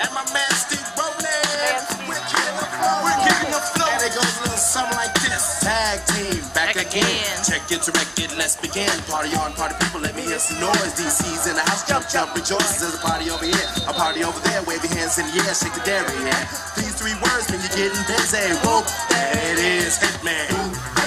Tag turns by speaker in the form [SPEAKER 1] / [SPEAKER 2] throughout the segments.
[SPEAKER 1] And my man Steve Roll'n. We're kicking the flow. We're kicking the flow. And it goes a little something like this. Tag team, back,
[SPEAKER 2] Back
[SPEAKER 1] again.
[SPEAKER 2] again.
[SPEAKER 1] Check it, direct it, let's begin. Party on, party people, let me hear some noise. DC's in the house, jump, jump, rejoice. There's a party over here, a party over there. Wave your hands in the air, shake the dairy, yeah. These three words mean you're getting busy. Whoop, it is, Hitman.
[SPEAKER 3] You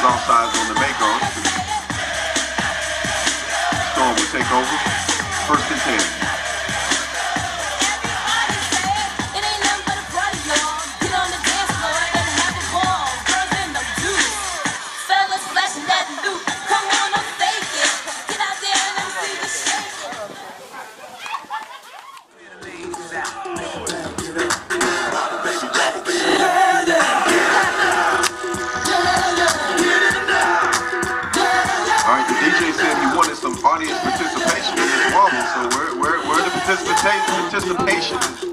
[SPEAKER 4] Was offsides on the. Storm will take over. First and ten. Participation?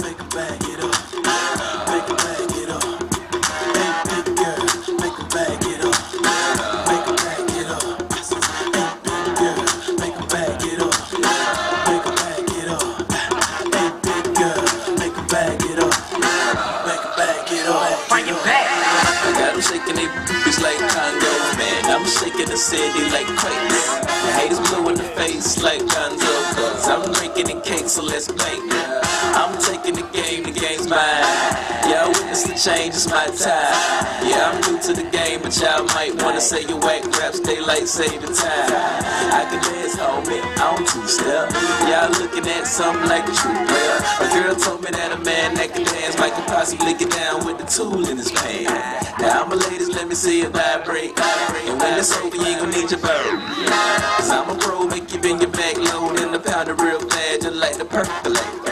[SPEAKER 5] I'm the city like quakes. The haters blue in the face like Gonzo, cause I'm drinking in cake, so let's make it. I'm taking the game, the game's mine. Y'all witness the change, it's my time. Yeah, I'm new to the game, but y'all might wanna say your whack raps, daylight save the time. I can dance, homie, I'm two step. Y'all looking at something like a true player. A girl told me that a man that can dance could possibly get down with the tool in his pants. Now, a ladies, let me see it vibrate. And when it's over, you ain't gonna need your bird. Cause I'm a pro, make you bend your back low and the of real bad, just like the percolate.